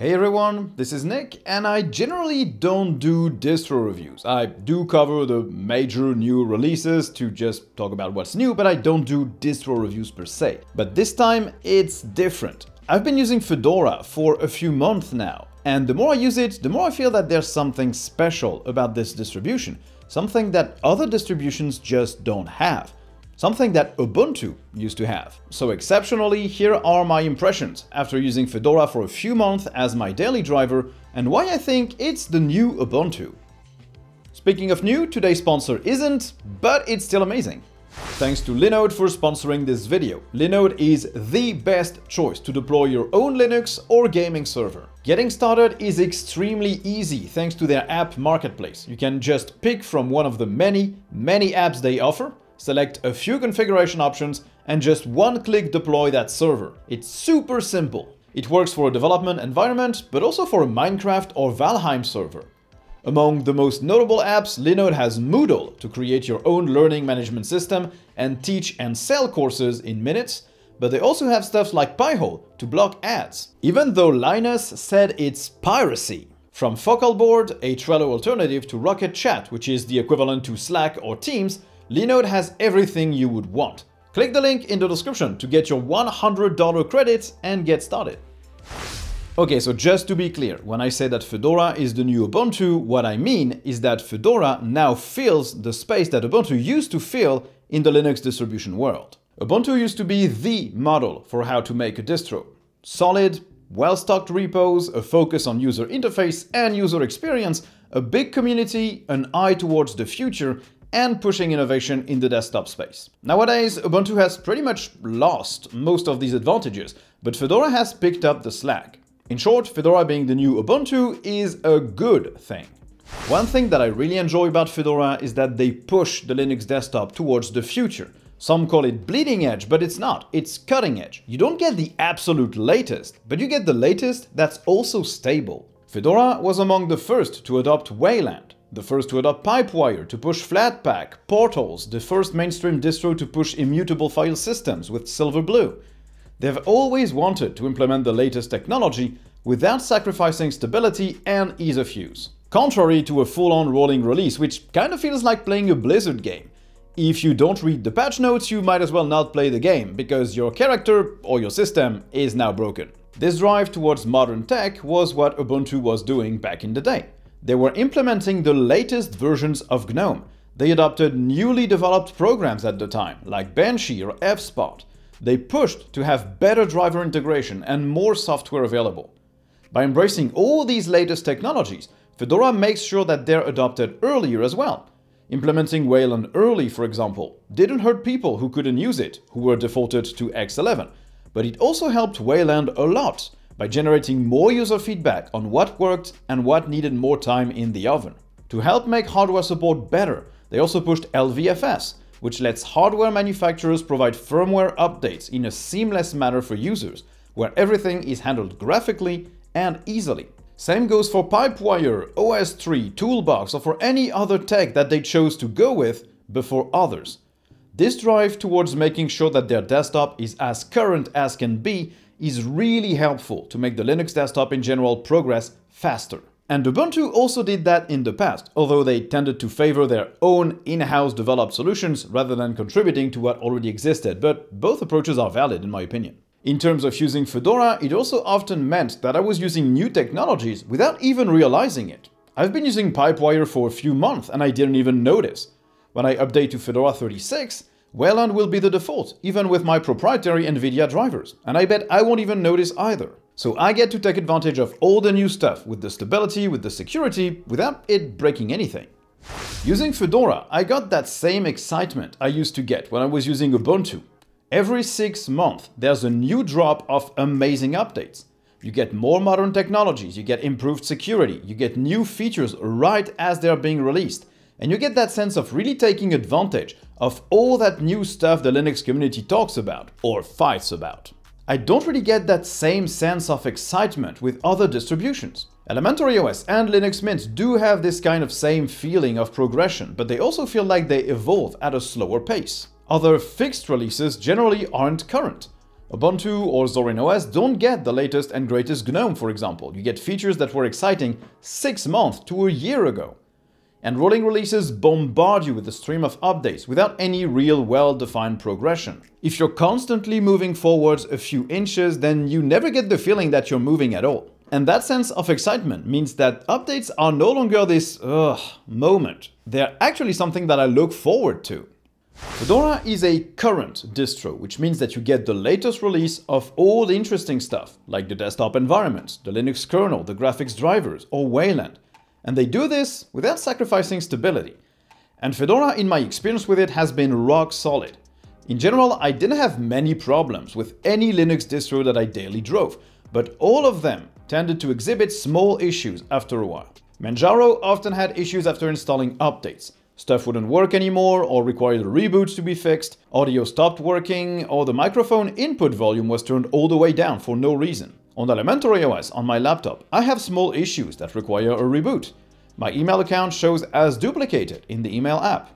Hey everyone, this is Nick, and I generally don't do distro reviews. I do cover the major new releases to just talk about what's new, but I don't do distro reviews per se. But this time, it's different. I've been using Fedora for a few months now, and the more I use it, the more I feel that there's something special about this distribution, something that other distributions just don't have something that Ubuntu used to have. So exceptionally, here are my impressions after using Fedora for a few months as my daily driver and why I think it's the new Ubuntu. Speaking of new, today's sponsor isn't, but it's still amazing. Thanks to Linode for sponsoring this video. Linode is the best choice to deploy your own Linux or gaming server. Getting started is extremely easy thanks to their app marketplace. You can just pick from one of the many, many apps they offer, select a few configuration options, and just one-click deploy that server. It's super simple. It works for a development environment, but also for a Minecraft or Valheim server. Among the most notable apps, Linode has Moodle to create your own learning management system and teach and sell courses in minutes, but they also have stuff like Pi-hole to block ads. Even though Linus said it's piracy. From Focalboard, a Trello alternative to Rocket Chat, which is the equivalent to Slack or Teams, Linode has everything you would want. Click the link in the description to get your $100 credits and get started. Okay, so just to be clear, when I say that Fedora is the new Ubuntu, what I mean is that Fedora now fills the space that Ubuntu used to fill in the Linux distribution world. Ubuntu used to be the model for how to make a distro. Solid, well-stocked repos, a focus on user interface and user experience, a big community, an eye towards the future, and pushing innovation in the desktop space. Nowadays, Ubuntu has pretty much lost most of these advantages, but Fedora has picked up the slack. In short, Fedora being the new Ubuntu is a good thing. One thing that I really enjoy about Fedora is that they push the Linux desktop towards the future. Some call it bleeding edge, but it's not, it's cutting edge. You don't get the absolute latest, but you get the latest that's also stable. Fedora was among the first to adopt Wayland, the first to adopt Pipewire to push Flatpak, Portals, the first mainstream distro to push immutable file systems with Silverblue. They've always wanted to implement the latest technology without sacrificing stability and ease of use. Contrary to a full-on rolling release, which kind of feels like playing a Blizzard game. If you don't read the patch notes, you might as well not play the game, because your character or your system is now broken. This drive towards modern tech was what Ubuntu was doing back in the day. They were implementing the latest versions of GNOME. They adopted newly developed programs at the time, like Banshee or FSpot. They pushed to have better driver integration and more software available. By embracing all these latest technologies, Fedora makes sure that they're adopted earlier as well. Implementing Wayland early, for example, didn't hurt people who couldn't use it, who were defaulted to X11, but it also helped Wayland a lot by generating more user feedback on what worked and what needed more time in the oven. To help make hardware support better, they also pushed LVFS, which lets hardware manufacturers provide firmware updates in a seamless manner for users, where everything is handled graphically and easily. Same goes for Pipewire, OSTree, Toolbox, or for any other tech that they chose to go with before others. This drive towards making sure that their desktop is as current as can be is really helpful to make the Linux desktop in general progress faster. And Ubuntu also did that in the past, although they tended to favor their own in-house developed solutions rather than contributing to what already existed, but both approaches are valid in my opinion. In terms of using Fedora, it also often meant that I was using new technologies without even realizing it. I've been using Pipewire for a few months and I didn't even notice. When I update to Fedora 36, Wayland will be the default, even with my proprietary NVIDIA drivers, and I bet I won't even notice either. So I get to take advantage of all the new stuff with the stability, with the security, without it breaking anything. Using Fedora, I got that same excitement I used to get when I was using Ubuntu. Every six months, there's a new drop of amazing updates. You get more modern technologies, you get improved security, you get new features right as they're being released, and you get that sense of really taking advantage of all that new stuff the Linux community talks about, or fights about. I don't really get that same sense of excitement with other distributions. Elementary OS and Linux Mint do have this kind of same feeling of progression, but they also feel like they evolve at a slower pace. Other fixed releases generally aren't current. Ubuntu or Zorin OS don't get the latest and greatest GNOME, for example. You get features that were exciting six months to a year ago. And rolling releases bombard you with a stream of updates without any real well-defined progression. If you're constantly moving forwards a few inches, then you never get the feeling that you're moving at all. And that sense of excitement means that updates are no longer this ugh moment. They're actually something that I look forward to. Fedora is a current distro, which means that you get the latest release of all the interesting stuff, like the desktop environments, the Linux kernel, the graphics drivers, or Wayland. And they do this without sacrificing stability. And Fedora, in my experience with it, has been rock solid. In general, I didn't have many problems with any Linux distro that I daily drove, but all of them tended to exhibit small issues after a while. Manjaro often had issues after installing updates, Stuff wouldn't work anymore, or required a reboot to be fixed, audio stopped working, or the microphone input volume was turned all the way down for no reason. On Elementary OS on my laptop, I have small issues that require a reboot. My email account shows as duplicated in the email app.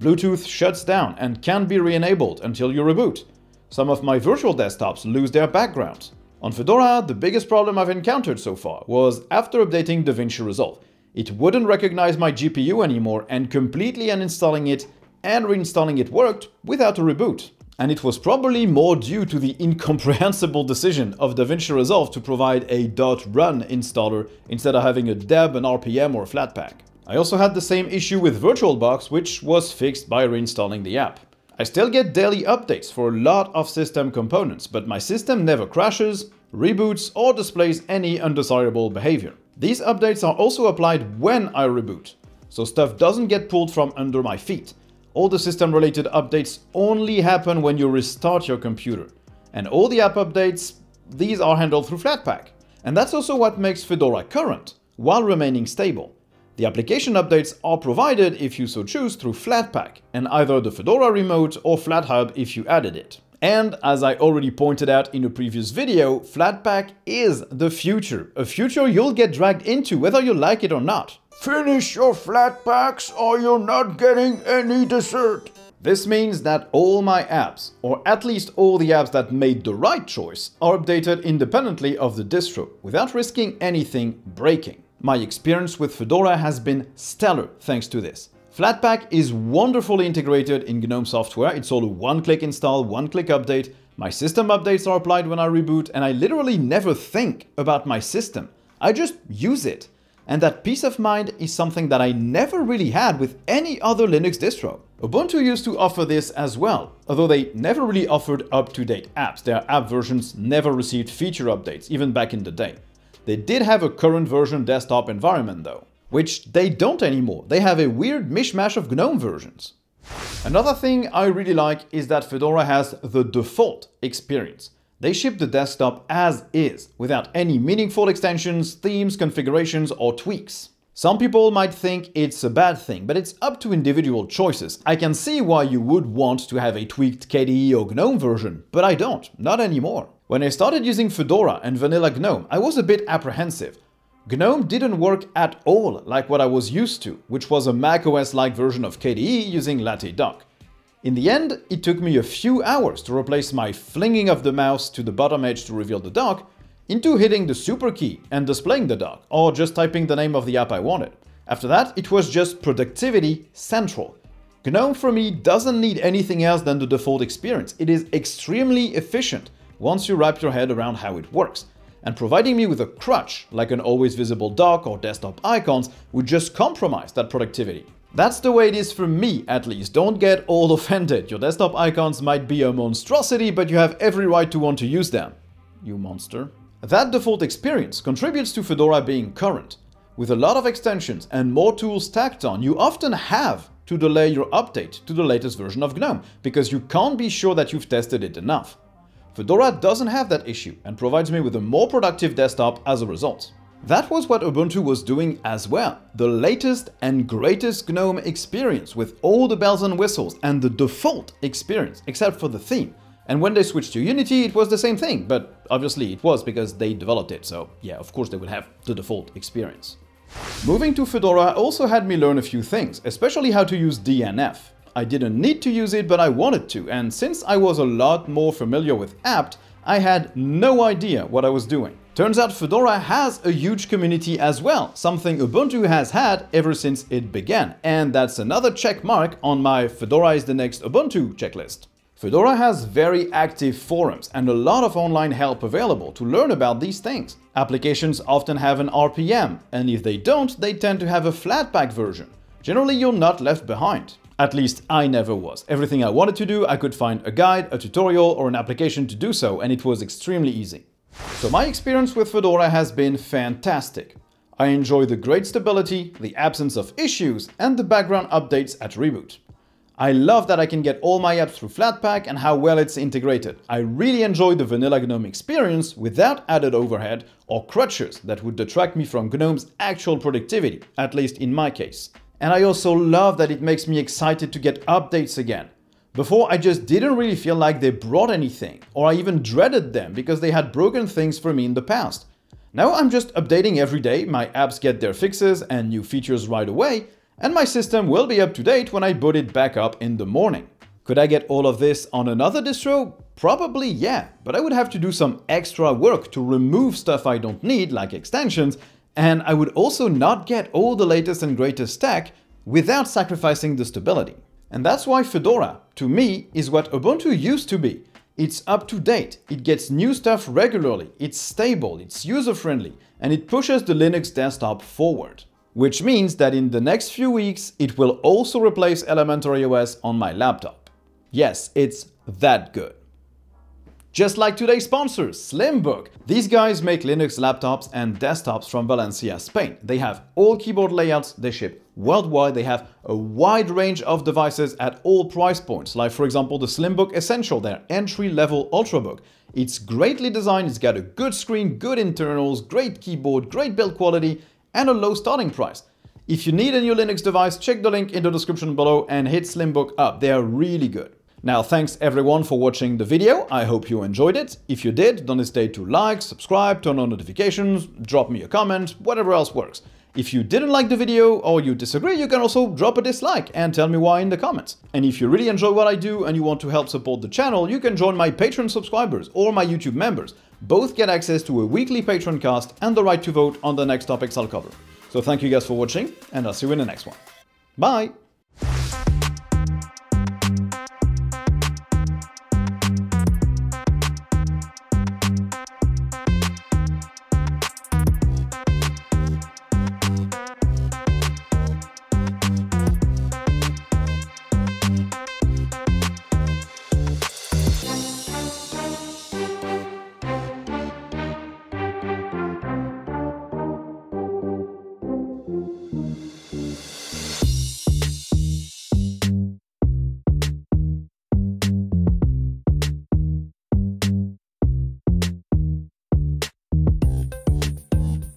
Bluetooth shuts down and can't be re-enabled until you reboot. Some of my virtual desktops lose their backgrounds. On Fedora, the biggest problem I've encountered so far was after updating DaVinci Resolve it wouldn't recognize my GPU anymore and completely uninstalling it and reinstalling it worked without a reboot. And it was probably more due to the incomprehensible decision of DaVinci Resolve to provide a .run installer instead of having a deb, an RPM or a Flatpak. I also had the same issue with VirtualBox, which was fixed by reinstalling the app. I still get daily updates for a lot of system components, but my system never crashes, reboots, or displays any undesirable behavior. These updates are also applied when I reboot, so stuff doesn't get pulled from under my feet. All the system related updates only happen when you restart your computer. And all the app updates, these are handled through Flatpak. And that's also what makes Fedora current, while remaining stable. The application updates are provided if you so choose through Flatpak, and either the Fedora remote or FlatHub if you added it. And as I already pointed out in a previous video, Flatpak is the future. A future you'll get dragged into whether you like it or not. Finish your Flatpaks or you're not getting any dessert. This means that all my apps, or at least all the apps that made the right choice, are updated independently of the distro, without risking anything breaking. My experience with Fedora has been stellar thanks to this. Flatpak is wonderfully integrated in GNOME software. It's all a one-click install, one-click update. My system updates are applied when I reboot, and I literally never think about my system. I just use it. And that peace of mind is something that I never really had with any other Linux distro. Ubuntu used to offer this as well, although they never really offered up-to-date apps. Their app versions never received feature updates, even back in the day. They did have a current version desktop environment though which they don't anymore. They have a weird mishmash of GNOME versions. Another thing I really like is that Fedora has the default experience. They ship the desktop as is, without any meaningful extensions, themes, configurations, or tweaks. Some people might think it's a bad thing, but it's up to individual choices. I can see why you would want to have a tweaked KDE or GNOME version, but I don't, not anymore. When I started using Fedora and Vanilla GNOME, I was a bit apprehensive. GNOME didn't work at all like what I was used to, which was a macOS-like version of KDE using Latte Dock. In the end, it took me a few hours to replace my flinging of the mouse to the bottom edge to reveal the dock into hitting the super key and displaying the dock, or just typing the name of the app I wanted. After that, it was just productivity central. GNOME for me doesn't need anything else than the default experience. It is extremely efficient once you wrap your head around how it works and providing me with a crutch, like an always visible dock or desktop icons, would just compromise that productivity. That's the way it is for me, at least. Don't get all offended. Your desktop icons might be a monstrosity, but you have every right to want to use them. You monster. That default experience contributes to Fedora being current. With a lot of extensions and more tools stacked on, you often have to delay your update to the latest version of GNOME, because you can't be sure that you've tested it enough. Fedora doesn't have that issue and provides me with a more productive desktop as a result. That was what Ubuntu was doing as well. The latest and greatest GNOME experience with all the bells and whistles and the default experience, except for the theme. And when they switched to Unity, it was the same thing, but obviously it was because they developed it, so yeah, of course they would have the default experience. Moving to Fedora also had me learn a few things, especially how to use DNF. I didn't need to use it, but I wanted to, and since I was a lot more familiar with apt, I had no idea what I was doing. Turns out Fedora has a huge community as well, something Ubuntu has had ever since it began, and that's another check mark on my Fedora is the next Ubuntu checklist. Fedora has very active forums and a lot of online help available to learn about these things. Applications often have an RPM, and if they don't, they tend to have a Flatpak version. Generally, you're not left behind. At least I never was. Everything I wanted to do, I could find a guide, a tutorial, or an application to do so, and it was extremely easy. So my experience with Fedora has been fantastic. I enjoy the great stability, the absence of issues, and the background updates at reboot. I love that I can get all my apps through Flatpak and how well it's integrated. I really enjoy the vanilla GNOME experience without added overhead or crutches that would detract me from GNOME's actual productivity, at least in my case. And I also love that it makes me excited to get updates again. Before, I just didn't really feel like they brought anything, or I even dreaded them because they had broken things for me in the past. Now I'm just updating every day, my apps get their fixes and new features right away, and my system will be up to date when I boot it back up in the morning. Could I get all of this on another distro? Probably yeah, but I would have to do some extra work to remove stuff I don't need, like extensions, and I would also not get all the latest and greatest tech without sacrificing the stability. And that's why Fedora, to me, is what Ubuntu used to be. It's up to date, it gets new stuff regularly, it's stable, it's user-friendly, and it pushes the Linux desktop forward which means that in the next few weeks, it will also replace Elementary OS on my laptop. Yes, it's that good. Just like today's sponsor, Slimbook. These guys make Linux laptops and desktops from Valencia, Spain. They have all keyboard layouts, they ship worldwide, they have a wide range of devices at all price points, like for example the Slimbook Essential, their entry-level Ultrabook. It's greatly designed, it's got a good screen, good internals, great keyboard, great build quality, and a low starting price. If you need a new Linux device, check the link in the description below and hit Slimbook up. They are really good. Now, thanks everyone for watching the video. I hope you enjoyed it. If you did, don't hesitate to like, subscribe, turn on notifications, drop me a comment, whatever else works. If you didn't like the video or you disagree, you can also drop a dislike and tell me why in the comments. And if you really enjoy what I do and you want to help support the channel, you can join my Patreon subscribers or my YouTube members. Both get access to a weekly Patreon cast and the right to vote on the next topics I'll cover. So thank you guys for watching, and I'll see you in the next one. Bye!